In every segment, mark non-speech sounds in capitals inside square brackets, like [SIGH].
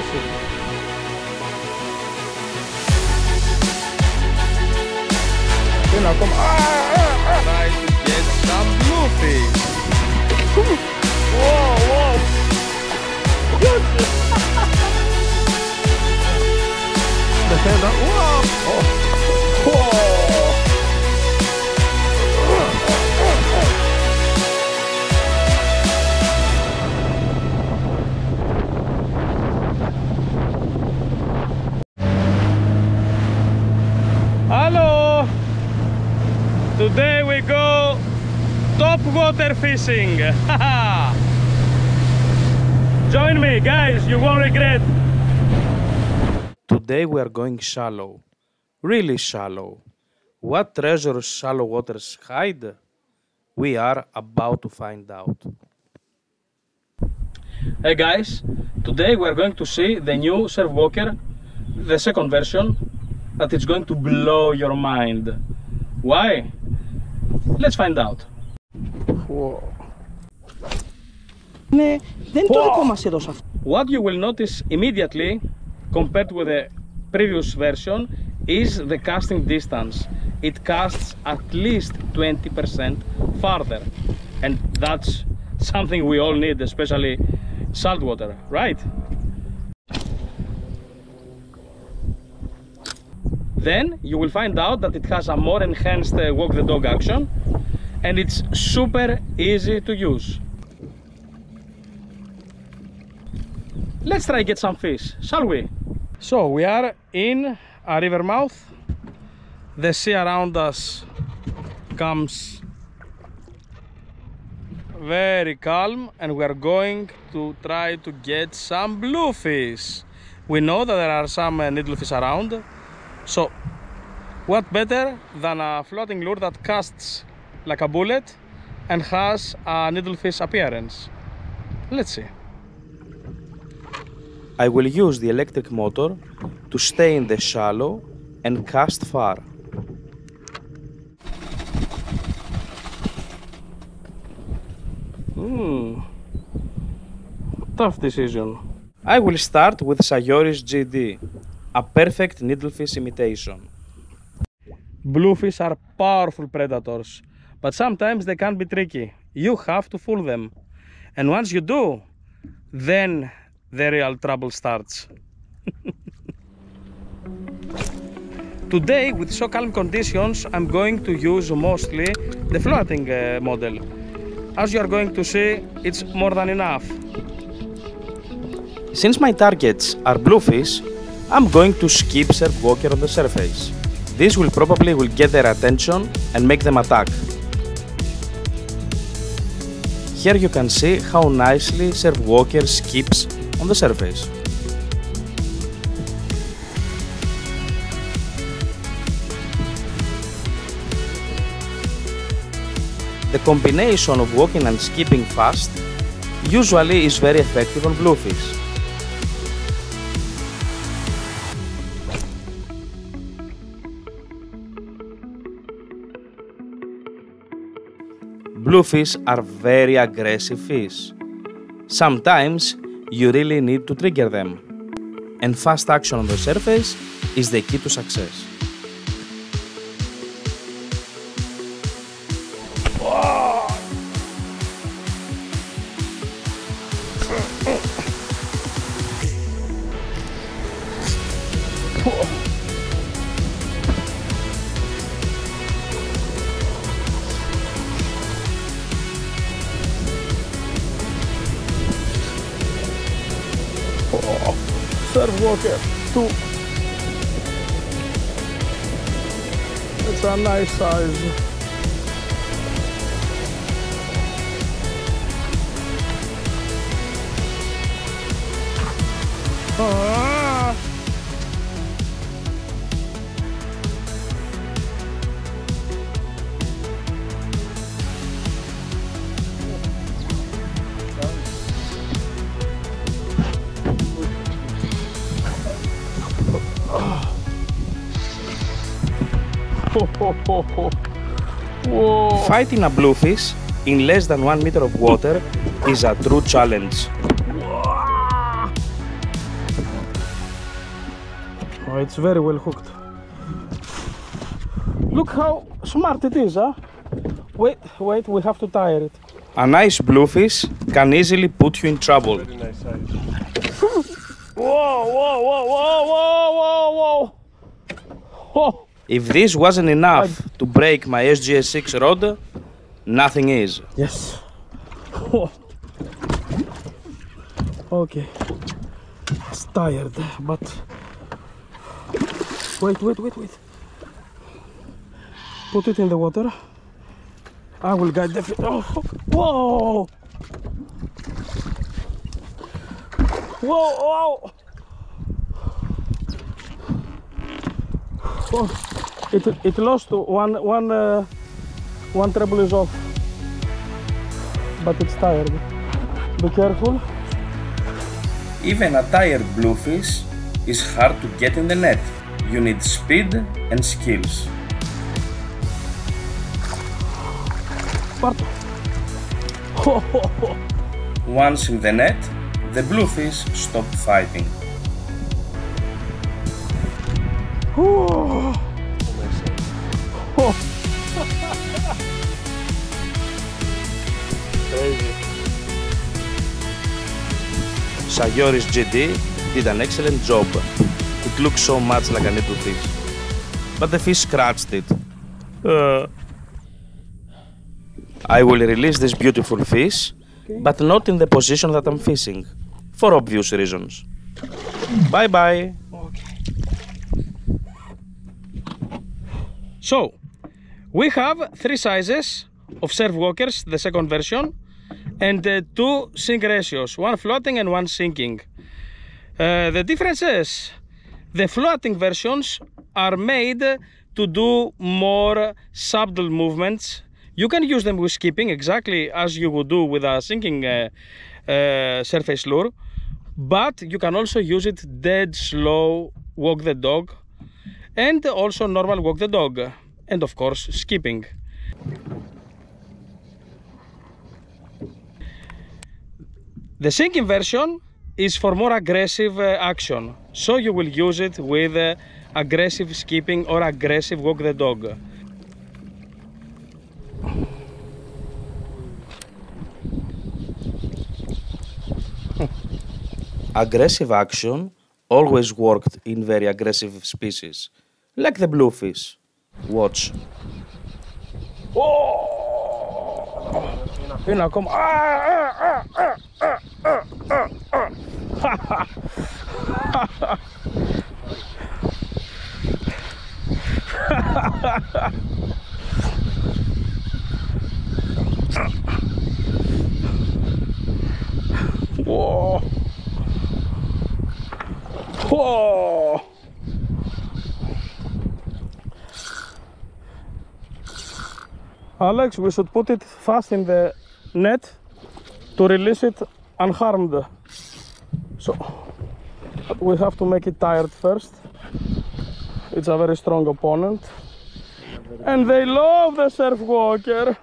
chasing. Yun na, come ah, Try to get some bluefish. Whoa, whoa. Good. the head, uh, whoa. Oh. Top water fishing. [LAUGHS] Join me, guys. You won't regret. Today we are going shallow, really shallow. What treasures shallow waters hide? We are about to find out. Hey guys, today we are going to see the new Surf Walker, the second version, that is going to blow your mind. Why? Let's find out. What you will notice immediately compared with the previous version is the casting distance. It casts at least 20% farther and that's something we all need, especially salt water, right? Then you will find out that it has a more enhanced uh, walk the dog action and it's super easy to use. Let's try get some fish, shall we? So we are in a river mouth. The sea around us comes very calm and we are going to try to get some bluefish. We know that there are some uh, needlefish around. So what better than a floating lure that casts like a bullet and has a needlefish appearance. Let's see. I will use the electric motor to stay in the shallow and cast far. Hmm. Tough decision. I will start with Sayoris GD, a perfect needlefish imitation. Bluefish are powerful predators, but sometimes they can be tricky. You have to fool them. And once you do, then the real trouble starts. [LAUGHS] Today, with so calm conditions, I'm going to use mostly the floating uh, model. As you are going to see, it's more than enough. Since my targets are bluefish, I'm going to skip Surf Walker on the surface. This will probably will get their attention and make them attack. Here you can see how nicely Surf Walker skips on the surface. The combination of walking and skipping fast usually is very effective on bluefish. Bluefish are very aggressive fish. Sometimes you really need to trigger them, and fast action on the surface is the key to success. Walker 2. It's a nice size. Ah. Whoa. Fighting a bluefish in less than one meter of water is a true challenge. Oh, it's very well hooked. Look how smart it is, huh? Wait, wait, we have to tire it. A nice bluefish can easily put you in trouble. Very nice size. [LAUGHS] Whoa, whoa, whoa, whoa, whoa, whoa, whoa. Whoa. If this wasn't enough to break my SGS6 rod, nothing is. Yes. [LAUGHS] Okay. It's tired, but wait, wait, wait, wait. Put it in the water. I will guide the fish. Oh, whoa! Whoa! Whoa! Whoa. It it lost one one uh, one treble is off, but it's tired. Be careful. Even a tired bluefish is hard to get in the net. You need speed and skills. [LAUGHS] Once in the net, the bluefish stop fighting. Oh. Sayoris GD did an excellent job. It looks so much like a little fish. But the fish scratched it. Uh, I will release this beautiful fish, but not in the position that I'm fishing, for obvious reasons. Bye bye. So, we have three sizes of surf walkers, the second version, and uh, two sink ratios, one floating and one sinking. Uh, the difference is the floating versions are made to do more subtle movements. You can use them with skipping exactly as you would do with a sinking uh, uh, surface lure, but you can also use it dead slow, walk the dog, and also normal walk the dog and of course skipping. The sinking version is for more aggressive uh, action so you will use it with uh, aggressive skipping or aggressive walk the dog. [LAUGHS] Aggressive action always worked in very aggressive species, like the bluefish. Watch. Ah, ah, ah, ah, ah, ah. [LAUGHS] Whoa. Whoa. Alex, we should put it fast in the net to release it unharmed. So, we have to make it tired first. It's a very strong opponent. And they love the surf walker.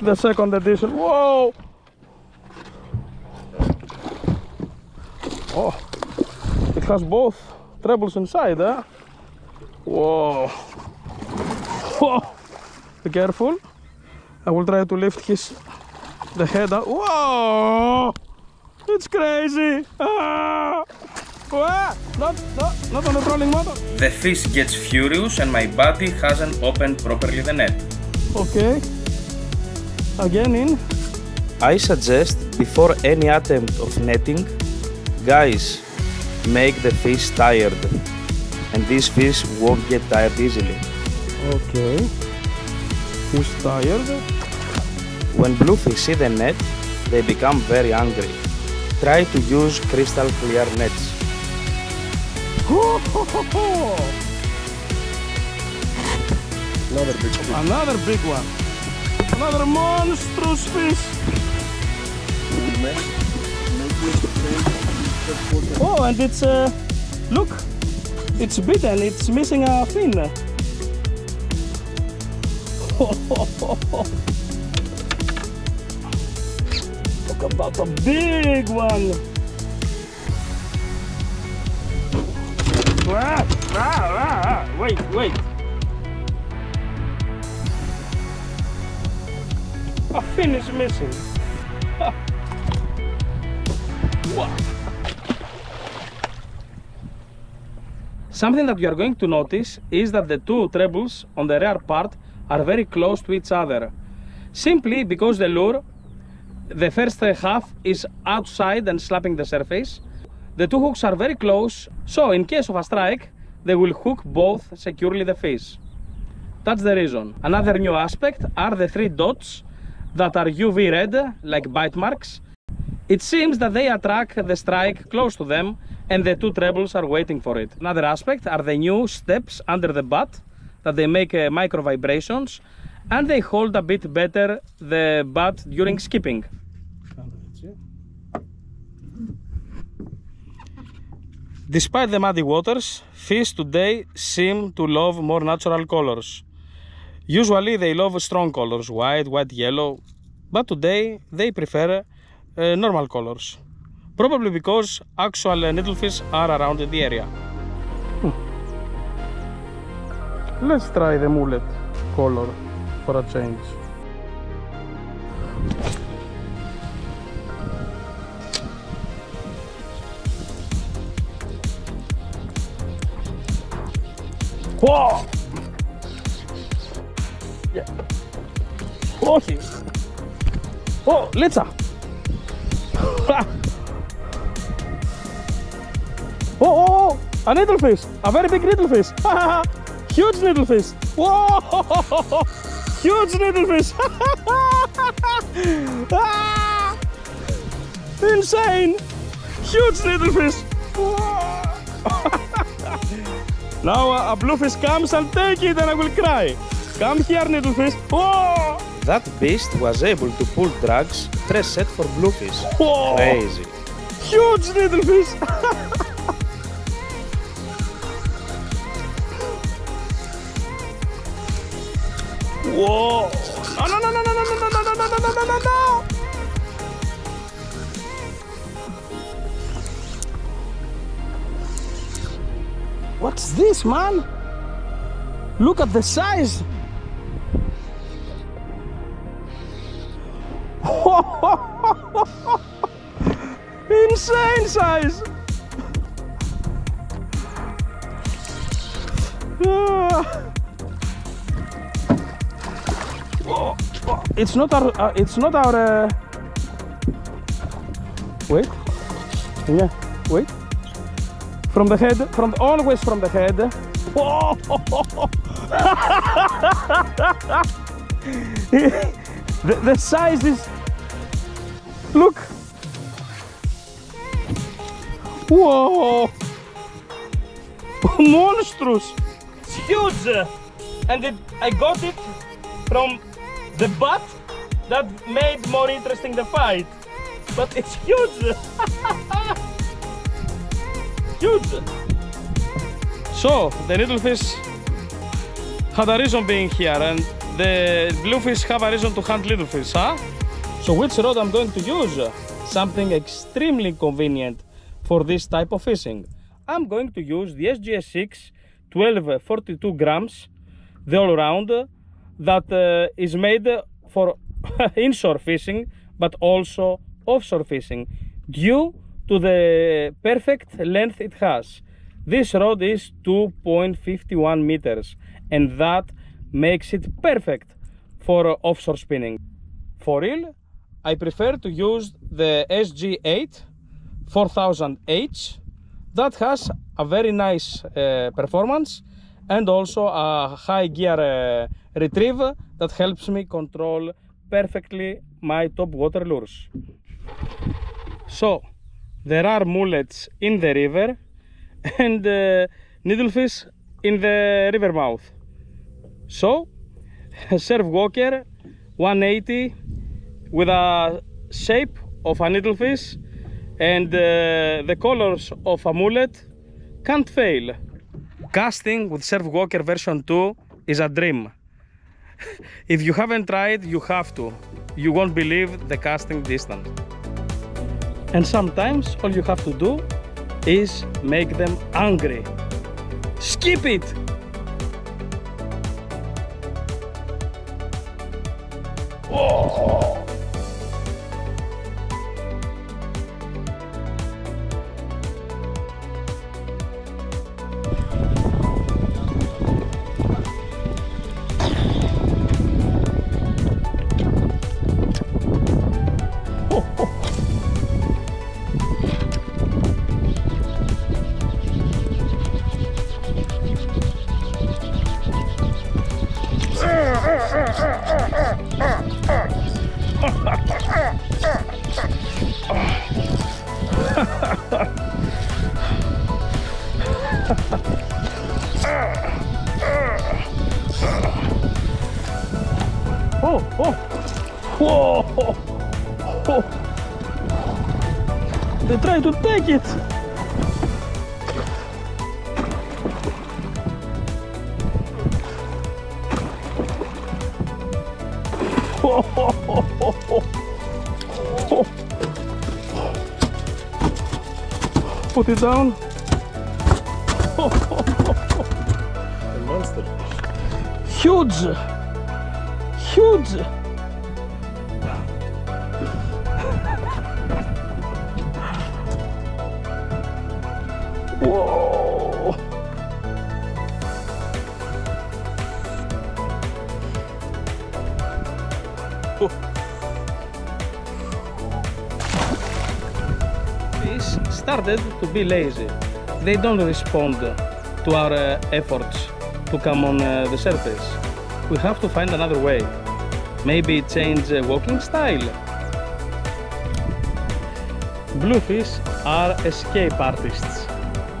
The second edition. Whoa! Oh, it has both trebles inside, eh? Whoa! [LAUGHS] Whoa! Be careful. I will try to lift his the head up. Whoa! It's crazy! Ah! Ah! Not, not, not on the trolling motor. The fish gets furious and my body hasn't opened properly the net. Okay. Again in. I suggest before any attempt of netting, guys, make the fish tired. And these fish won't get tired easily. Okay. He's tired. When bluefish see the net, they become very angry. Try to use crystal clear nets. Another big fish. Another big one. Another monstrous fish. Oh, and it's uh, look, it's bitten. It's missing a fin. Talk about a big one. Wait, wait. A fin is missing. Something that you are going to notice is that the two trebles on the rear part are very close to each other. Simply because the lure, the first half is outside and slapping the surface. The two hooks are very close, so in case of a strike, they will hook both securely the fish. That's the reason. Another new aspect are the three dots that are UV red, like bite marks. It seems that they attract the strike close to them and the two trebles are waiting for it. Another aspect are the new steps under the butt that they make uh, micro vibrations and they hold a bit better the butt during skipping. Despite the muddy waters, fish today seem to love more natural colors. Usually they love strong colors, white, white, yellow, but today they prefer uh, normal colors. Probably because actual uh, needlefish are around the area. Let's try the mullet color for a change. Whoa! Yeah. Okay. Oh, oh Litza! oh, oh, oh, a needlefish! A very big needlefish! Huge needlefish! Whoa! [LAUGHS] Huge needlefish! [LAUGHS] Ah! Insane! Huge needlefish! [LAUGHS] now uh, a bluefish comes, I'll take it and I will cry. Come here, needlefish. Whoa! That beast was able to pull drags fresh set for bluefish. Whoa! Crazy. Huge needlefish! Whoa! No, no, no, no, no, no, no, no, no, no, no, no, no, no, no! What's this, man? Look at the size! Insane size! It's not our. Uh, it's not our. Uh... Wait. Yeah. Wait. From the head. From the, always from the head. [LAUGHS] The, the size is. Look. Whoa. [LAUGHS] Monstrous. It's huge. And it, I got it from the butt that made more interesting the fight. But it's huge. [LAUGHS] huge. So the needlefish had a reason being here and the bluefish have a reason to hunt littlefish, huh? So which rod I'm going to use? Something extremely convenient for this type of fishing. I'm going to use the SGS6 1242 grams, the all-round that uh, is made for [LAUGHS] inshore fishing but also offshore fishing due to the perfect length it has. This rod is 2.51 meters and that makes it perfect for offshore spinning. For real, I prefer to use the SG8 4000H that has a very nice uh, performance and also a high gear uh, retrieve that helps me control perfectly my top water lures. So there are mullets in the river [LAUGHS] and uh, needlefish in the river mouth. So [LAUGHS] Surf Walker 180 with a shape of a needlefish and uh, the colors of a mullet can't fail. Casting with Surf Walker version 2 is a dream. [LAUGHS] if you haven't tried, you have to. You won't believe the casting distance. And sometimes all you have to do is make them angry. Skip it! Oh. Oh, oh, whoa, oh. They try to take it. Oh, oh, oh, oh, oh. Put it down. Huge. Huge. Whoa. Fish started to be lazy. They don't respond to our efforts to come on uh, the surface. We have to find another way. Maybe change uh, walking style. Bluefish are escape artists.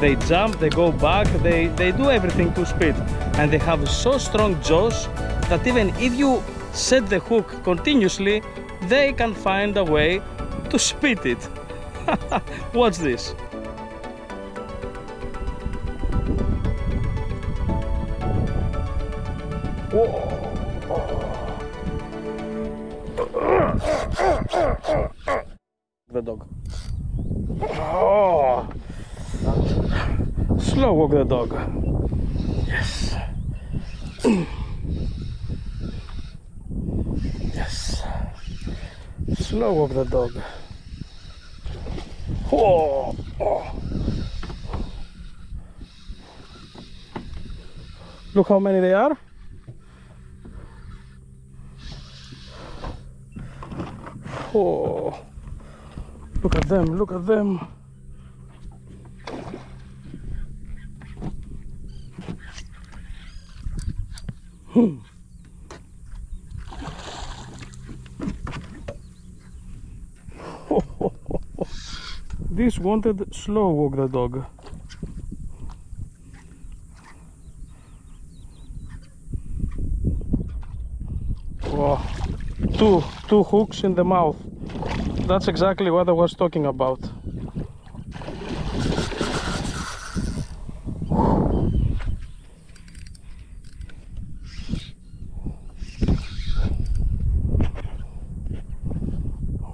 They jump, they go back, they, they do everything to speed. And they have so strong jaws that even if you set the hook continuously, they can find a way to spit it. [LAUGHS] Watch this. The dog. Oh. Slow walk the dog. Yes. Yes. Slow walk the dog. Oh. oh. Look how many they are. Oh. Look at them, look at them. Hmm. [LAUGHS] This wanted slow walk the dog. Oh, two, two hooks in the mouth. That's exactly what I was talking about.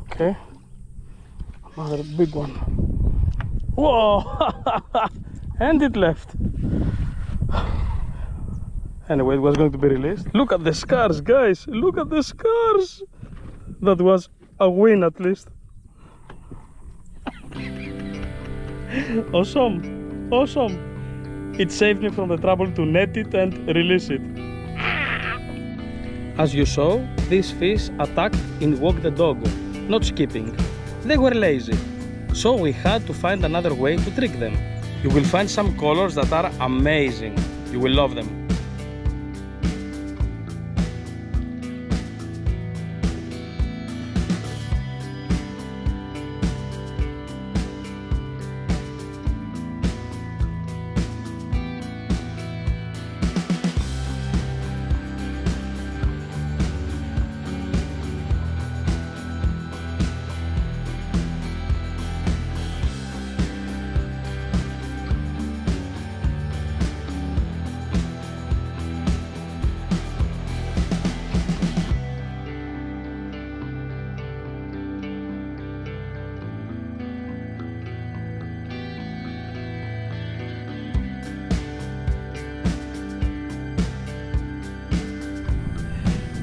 Okay, another big one. Whoa! [LAUGHS] and it left. Anyway, it was going to be released. Look at the scars, guys! Look at the scars! That was a win at least. awesome! Awesome! It saved me from the trouble to net it and release it. As you saw, these fish attacked in Walk the Dog, not skipping. They were lazy, so we had to find another way to trick them. You will find some colors that are amazing. You will love them.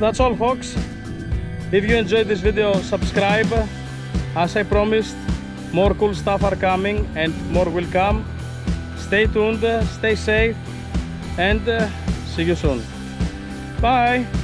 That's all folks. If you enjoyed this video, subscribe. As I promised, more cool stuff are coming and more will come. Stay tuned, stay safe, and uh, see you soon. Bye!